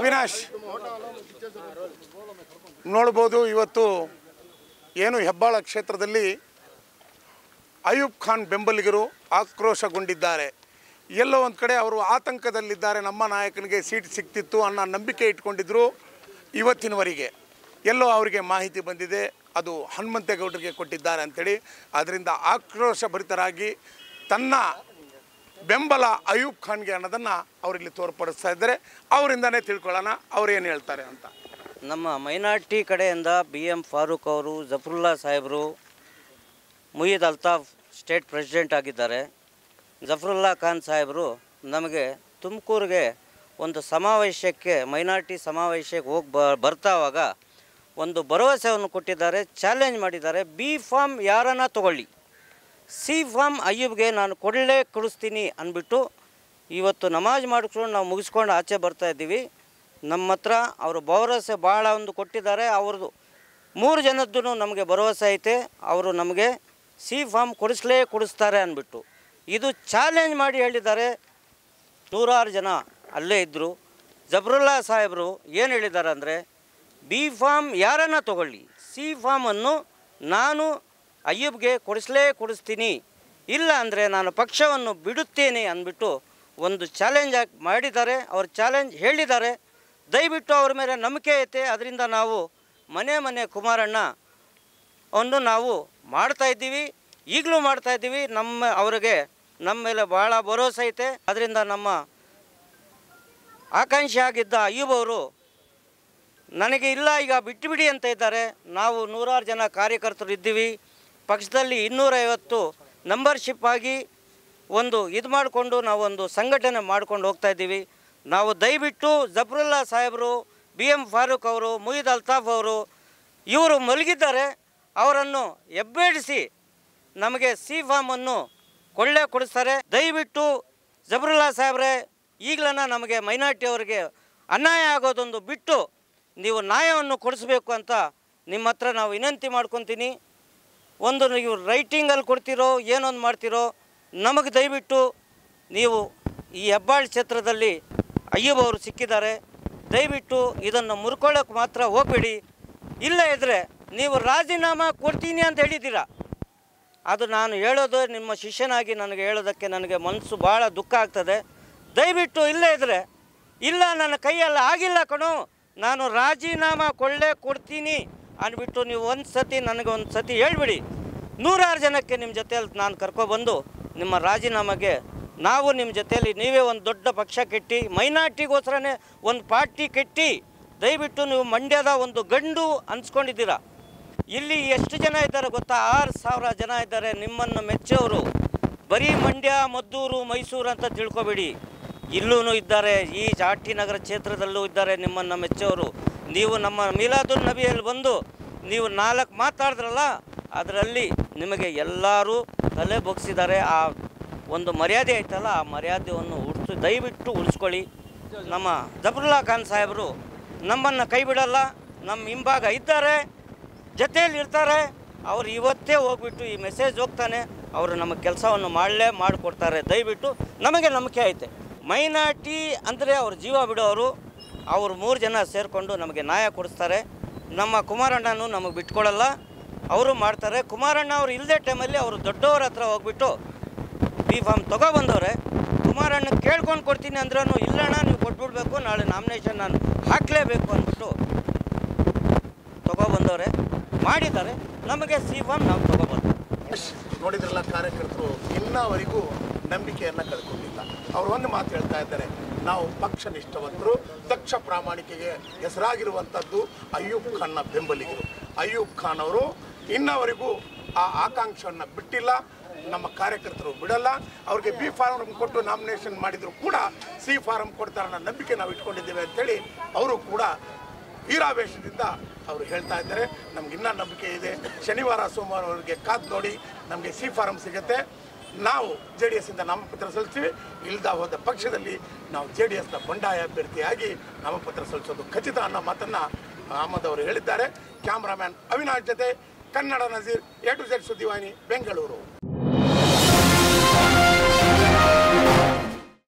ಅವಿನಾಶ್, ನೋಡ್ಬೋದು ಇವತ್ತು ಏನು ಹೆಬ್ಬಾಳ ಕ್ಷೇತ್ರದಲ್ಲಿ ಅಯೂಬ್ ಖಾನ್ ಬೆಂಬಲಿಗರು ಆಕ್ರೋಶಗೊಂಡಿದ್ದಾರೆ. ಎಲ್ಲೋ ಒಂದು ಕಡೆ ಅವರು ಆತಂಕದಲ್ಲಿದ್ದಾರೆ, ನಮ್ಮ ನಾಯಕನಿಗೆ ಸೀಟ್ ಸಿಕ್ತಿತ್ತು ಅನ್ನೋ ನಂಬಿಕೆ ಇಟ್ಕೊಂಡಿದ್ರು ಇವತ್ತಿನವರೆಗೆ. ಎಲ್ಲೋ ಅವರಿಗೆ ಮಾಹಿತಿ ಬಂದಿದೆ, ಅದು ಹನುಮಂತೇಗೌಡರಿಗೆ ಕೊಟ್ಟಿದ್ದಾರೆ ಅಂಥೇಳಿ ಅದರಿಂದ ಆಕ್ರೋಶ ಭರಿತರಾಗಿ ತನ್ನ ಬೆಂಬಲ ಅಯೂಬ್ ಖಾನ್ಗೆ ಅನ್ನೋದನ್ನು ಅವರಿಲ್ಲಿ ತೋರ್ಪಡಿಸ್ತಾ ಇದ್ದಾರೆ. ಅವರಿಂದನೇ ತಿಳ್ಕೊಳ್ಳೋಣ, ಅವ್ರು ಏನು ಹೇಳ್ತಾರೆ ಅಂತ. ನಮ್ಮ ಮೈನಾರಿಟಿ ಕಡೆಯಿಂದ ಬಿ ಎಂ ಫಾರೂಕ್ ಅವರು, ಜಫರುಲ್ಲಾ ಸಾಹೇಬರು, ಮುಯೀದ್ ಅಲ್ತಾಫ್ ಸ್ಟೇಟ್ ಪ್ರೆಸಿಡೆಂಟ್ ಆಗಿದ್ದಾರೆ. ಜಫರುಲ್ಲಾ ಖಾನ್ ಸಾಹೇಬರು ನಮಗೆ ತುಮಕೂರಿಗೆ ಒಂದು ಸಮಾವೇಶಕ್ಕೆ, ಮೈನಾರಿಟಿ ಸಮಾವೇಶಕ್ಕೆ ಹೋಗಿ ಬರ್ತಾವಾಗ ಒಂದು ಭರವಸೆಯನ್ನು ಕೊಟ್ಟಿದ್ದಾರೆ, ಚಾಲೆಂಜ್ ಮಾಡಿದ್ದಾರೆ. ಬಿ ಫಾರ್ಮ್ ಯಾರನ್ನ ತಗೊಳ್ಳಿ. ಸಿ ಫಾರ್ಮ್ ಅಯ್ಯೂಬ್ಗೆ ನಾನು ಕೊಡಲೇ ಕೊಡಿಸ್ತೀನಿ ಅಂದ್ಬಿಟ್ಟು ಇವತ್ತು ನಮಾಜ್ ಮಾಡಿಸ್ಕೊಂಡು ನಾವು ಮುಗಿಸ್ಕೊಂಡು ಆಚೆ ಬರ್ತಾ ಇದ್ದೀವಿ. ನಮ್ಮ ಹತ್ರ ಅವರು ಭರವಸೆ ಭಾಳ ಒಂದು ಕೊಟ್ಟಿದ್ದಾರೆ. ಅವ್ರದ್ದು ಮೂರು ಜನದ್ದು ನಮಗೆ ಭರವಸೆ ಐತೆ. ಅವರು ನಮಗೆ ಸಿ ಫಾರ್ಮ್ ಕೊಡಿಸ್ಲೇ ಕೊಡಿಸ್ತಾರೆ ಅಂದ್ಬಿಟ್ಟು. ಇದು ಚಾಲೆಂಜ್ ಮಾಡಿ ಹೇಳಿದ್ದಾರೆ. ನೂರಾರು ಜನ ಅಲ್ಲೇ ಇದ್ದರು ಜಬ್ರುಲ್ಲಾ ಸಾಹೇಬರು ಏನು ಹೇಳಿದ್ದಾರೆ ಅಂದರೆ, ಬಿ ಫಾರ್ಮ್ ಯಾರನ್ನು ತಗೊಳ್ಳಿ? ಸಿ ಫಾರ್ಮನ್ನು ನಾನು ಅಯ್ಯೂಬ್ಗೆ ಕೊಡಿಸ್ಲೇ ಕೊಡಿಸ್ತೀನಿ. ಇಲ್ಲ ಅಂದರೆ ನಾನು ಪಕ್ಷವನ್ನು ಬಿಡುತ್ತೇನೆ ಅಂದ್ಬಿಟ್ಟು ಒಂದು ಚಾಲೆಂಜ್ ಮಾಡಿದ್ದಾರೆ. ಅವ್ರು ಚಾಲೆಂಜ್ ಹೇಳಿದ್ದಾರೆ. ದಯವಿಟ್ಟು ಅವ್ರ ಮೇಲೆ ನಂಬಿಕೆ ಐತೆ. ಅದರಿಂದ ನಾವು ಮನೆ ಮನೆ ಕುಮಾರಣ್ಣ ಒಂದು ನಾವು ಮಾಡ್ತಾ ಇದ್ದೀವಿ. ಈಗಲೂ ಮಾಡ್ತಾ ಇದ್ದೀವಿ. ನಮ್ಮ ಅವರಿಗೆ ನಮ್ಮ ಮೇಲೆ ಭಾಳ ಭರೋಸೆ ಐತೆ. ಅದರಿಂದ ನಮ್ಮ ಆಕಾಂಕ್ಷಿ ಆಗಿದ್ದ ನನಗೆ ಇಲ್ಲ, ಈಗ ಬಿಟ್ಟುಬಿಡಿ ಅಂತ ಇದ್ದಾರೆ. ನಾವು ನೂರಾರು ಜನ ಕಾರ್ಯಕರ್ತರು ಇದ್ದೀವಿ. ಪಕ್ಷದಲ್ಲಿ ಇನ್ನೂರೈವತ್ತು ನಂಬರ್ಶಿಪ್ ಆಗಿ ಒಂದು ಇದು ಮಾಡಿಕೊಂಡು ನಾವು ಒಂದು ಸಂಘಟನೆ ಮಾಡ್ಕೊಂಡು ಹೋಗ್ತಾ ಇದ್ದೀವಿ. ನಾವು ದಯವಿಟ್ಟು ಜಬ್ರುಲ್ಲಾ ಸಾಹೇಬರು ಬಿ ಎಂ ಫಾರೂಕ್ ಅವರು ಮುಯೀದ್ ಅಲ್ತಾಫ್ ಅವರು, ಇವರು ಮಲಗಿದ್ದಾರೆ. ಅವರನ್ನು ಎಬ್ಬೇಡಿಸಿ ನಮಗೆ ಸಿ ಫಾರ್ಮನ್ನು ಕೊಳ್ಳೆ ಕೊಡಿಸ್ತಾರೆ. ದಯವಿಟ್ಟು ಜಬ್ರುಲ್ಲಾ ಸಾಹೇಬ್ರೆ ಈಗಲನ ನಮಗೆ ಮೈನಾರಿಟಿ ಅವರಿಗೆ ಅನ್ಯಾಯ ಆಗೋದೊಂದು ಬಿಟ್ಟು ನೀವು ನ್ಯಾಯವನ್ನು ಕೊಡಿಸ್ಬೇಕು ಅಂತ ನಿಮ್ಮ ಹತ್ರ ನಾವು ವಿನಂತಿ ಮಾಡ್ಕೊತೀನಿ. ಒಂದು ನೀವು ರೈಟಿಂಗಲ್ಲಿ ಕೊಡ್ತಿರೋ, ಏನೊಂದು ಮಾಡ್ತಿರೋ, ನಮಗೆ ದಯವಿಟ್ಟು ನೀವು ಈ ಹೆಬ್ಬಾಳ್ ಕ್ಷೇತ್ರದಲ್ಲಿ ಅಯ್ಯಬ್ ಅವರು ಸಿಕ್ಕಿದ್ದಾರೆ. ದಯವಿಟ್ಟು ಇದನ್ನು ಮುರ್ಕೊಳ್ಳೋಕೆ ಮಾತ್ರ ಹೋಗಬೇಡಿ. ಇಲ್ಲ ಇದ್ದರೆ ನೀವು ರಾಜೀನಾಮೆ ಕೊಡ್ತೀನಿ ಅಂತ ಹೇಳಿದ್ದೀರಾ? ಅದು ನಾನು ಹೇಳೋದು, ನಿಮ್ಮ ಶಿಷ್ಯನಾಗಿ ನನಗೆ ಹೇಳೋದಕ್ಕೆ ನನಗೆ ಮನಸ್ಸು ಭಾಳ ದುಃಖ ಆಗ್ತದೆ. ದಯವಿಟ್ಟು ಇಲ್ಲೇ ಇದ್ದರೆ ಇಲ್ಲ ನನ್ನ ಕೈಯಲ್ಲಿ ಆಗಿಲ್ಲ ಕಣೋ, ನಾನು ರಾಜೀನಾಮೆ ಕೊಳ್ಳೆ ಕೊಡ್ತೀನಿ. ಅಂದ್ಬಿಟ್ಟು ನೀವು ಒಂದು ಸತಿ ನನಗೆ ಒಂದು ಸತಿ ಹೇಳ್ಬಿಡಿ. ನೂರಾರು ಜನಕ್ಕೆ ನಿಮ್ಮ ಜೊತೆಯಲ್ಲಿ ನಾನು ಕರ್ಕೊಬಂದು ನಿಮ್ಮ ರಾಜೀನಾಮೆಗೆ ನಾವು ನಿಮ್ಮ ಜೊತೆಯಲ್ಲಿ ನೀವೇ ಒಂದು ದೊಡ್ಡ ಪಕ್ಷ ಕೆಟ್ಟಿ, ಮೈನಾರ್ಟಿಗೋಸ್ಕರನೇ ಒಂದು ಪಾರ್ಟಿ ಕೆಟ್ಟಿ, ದಯವಿಟ್ಟು ನೀವು ಮಂಡ್ಯದ ಒಂದು ಗಂಡು ಅನ್ಸ್ಕೊಂಡಿದ್ದೀರಾ. ಇಲ್ಲಿ ಎಷ್ಟು ಜನ ಇದ್ದಾರೆ ಗೊತ್ತಾ? ಆರು ಸಾವಿರ ಜನ ಇದ್ದಾರೆ ನಿಮ್ಮನ್ನು ಮೆಚ್ಚೋರು. ಬರೀ ಮಂಡ್ಯ, ಮದ್ದೂರು, ಮೈಸೂರು ಅಂತ ತಿಳ್ಕೊಬೇಡಿ. ಇಲ್ಲೂ ಇದ್ದಾರೆ, ಈ ಜಾಟಿ ನಗರ ಕ್ಷೇತ್ರದಲ್ಲೂ ಇದ್ದಾರೆ ನಿಮ್ಮನ್ನು ಮೆಚ್ಚೋರು. ನೀವು ನಮ್ಮ ಮೀಲಾದುಲ್ ನಬಿಯಲ್ಲಿ ಬಂದು ನೀವು ನಾಲ್ಕು ಮಾತಾಡಿದ್ರಲ್ಲ, ಅದರಲ್ಲಿ ನಿಮಗೆ ಎಲ್ಲರೂ ತಲೆ ಬೊಗ್ಸಿದ್ದಾರೆ. ಆ ಒಂದು ಮರ್ಯಾದೆ ಐತಲ್ಲ, ಆ ಮರ್ಯಾದೆಯನ್ನು ಉಳಿಸಿ ದಯವಿಟ್ಟು ಉಳಿಸ್ಕೊಳ್ಳಿ. ನಮ್ಮ ಜಫರುಲ್ಲಾ ಖಾನ್ ಸಾಹೇಬರು ನಮ್ಮನ್ನು ಕೈ ಬಿಡಲ್ಲ ನಮ್ಮ ಹಿಂಭಾಗ ಇದ್ದಾರೆ, ಜೊತೆಯಲ್ಲಿ ಇರ್ತಾರೆ. ಅವರು ಇವತ್ತೇ ಹೋಗ್ಬಿಟ್ಟು ಈ ಮೆಸೇಜ್ ಹೋಗ್ತಾನೆ, ಅವರು ನಮ್ಮ ಕೆಲಸವನ್ನು ಮಾಡಲೇ ಮಾಡಿಕೊಡ್ತಾರೆ. ದಯವಿಟ್ಟು ನಮಗೆ ನಂಬಿಕೆ ಐತೆ. ಮೈನಾರ್ಟಿ ಅಂದರೆ ಅವ್ರ ಜೀವ ಬಿಡೋರು. ಅವರು ಮೂರು ಜನ ಸೇರಿಕೊಂಡು ನಮಗೆ ನ್ಯಾಯ ಕೊಡಿಸ್ತಾರೆ. ನಮ್ಮ ಕುಮಾರಣ್ಣನು ನಮಗೆ ಬಿಟ್ಕೊಳ್ಳಲ್ಲ ಅವರು ಮಾಡ್ತಾರೆ. ಕುಮಾರಣ್ಣ ಅವರು ಇಲ್ಲದೆ ಟೈಮಲ್ಲಿ ಅವರು ದೊಡ್ಡವ್ರ ಹತ್ರ ಹೋಗ್ಬಿಟ್ಟು ಬಿ ಫಾರ್ಮ್ ತೊಗೊಬಂದವ್ರೆ ಕುಮಾರಣ್ಣ ಕೇಳ್ಕೊಂಡು ಕೊಡ್ತೀನಿ ಅಂದ್ರೂ ಇಲ್ಲಣ್ಣ, ನೀವು ಕೊಟ್ಬಿಡ್ಬೇಕು, ನಾಳೆ ನಾಮಿನೇಷನ್ ನಾನು ಹಾಕಲೇಬೇಕು ಅಂದ್ಬಿಟ್ಟು ತೊಗೊಬಂದವ್ರೆ ಮಾಡಿದ್ದಾರೆ. ನಮಗೆ ಸಿ ಫಾರ್ಮ್ ನಾವು ತೊಗೊಬಂದ್ರೆ ನೋಡಿದ್ರಲ್ಲ ಕಾರ್ಯಕರ್ತರು, ಇನ್ನವರೆಗೂ ನಂಬಿಕೆಯನ್ನು ಕಳ್ಕೊಂಡಿಲ್ಲ. ಅವರು ಒಂದು ಮಾತು ಹೇಳ್ತಾ ಇದ್ದಾರೆ, ನಾವು ಪಕ್ಷ ನಿಷ್ಠವಂತರು, ದಕ್ಷ ಪ್ರಾಮಾಣಿಕೆಗೆ ಹೆಸರಾಗಿರುವಂಥದ್ದು ಅಯ್ಯೂಬ್ ಖಾನ್ನ ಬೆಂಬಲಿಗರು. ಅಯ್ಯೂಬ್ ಖಾನ್ ಅವರು ಇನ್ನವರೆಗೂ ಆ ಆಕಾಂಕ್ಷೆಯನ್ನು ಬಿಟ್ಟಿಲ್ಲ, ನಮ್ಮ ಕಾರ್ಯಕರ್ತರು ಬಿಡಲ್ಲ, ಅವ್ರಿಗೆ ಬಿ ಫಾರಂ ಕೊಟ್ಟು ನಾಮಿನೇಷನ್ ಮಾಡಿದ್ರು ಕೂಡ ಸಿ ಫಾರಂ ಕೊಡ್ತಾರ ನಂಬಿಕೆ ನಾವು ಇಟ್ಕೊಂಡಿದ್ದೇವೆ ಅಂತೇಳಿ ಅವರು ಕೂಡ ವೀರಾವೇಶದಿಂದ ಅವರು ಹೇಳ್ತಾ ಇದ್ದಾರೆ. ನಮ್ಗೆ ಇನ್ನೂ ನಂಬಿಕೆ ಇದೆ. ಶನಿವಾರ ಸೋಮವಾರ ಅವರಿಗೆ ಕಾದು ನೋಡಿ, ನಮಗೆ ಸಿ ಫಾರಂ ಸಿಗುತ್ತೆ. ನಾವು ಜೆ ಡಿ ಎಸ್ಸಿಂದ ನಾಮಪತ್ರ ಸಲ್ಲಿಸ್ತೀವಿ. ಇಲ್ದ ಹೋದ ಪಕ್ಷದಲ್ಲಿ ನಾವು ಜೆ ಡಿ ಎಸ್ನ ಬಂಡಾಯ ಅಭ್ಯರ್ಥಿಯಾಗಿ ನಾಮಪತ್ರ ಸಲ್ಲಿಸೋದು ಖಚಿತ ಅನ್ನೋ ಮಾತನ್ನು ಅಹಮದ್ ಅವರು ಹೇಳಿದ್ದಾರೆ. ಕ್ಯಾಮ್ರಾಮ್ಯಾನ್ ಅವಿನಾಶ್ ಜೊತೆ Kannada Nazir, A to Z ಸುದ್ದಿವಾಹಿನಿ, Bengaluru.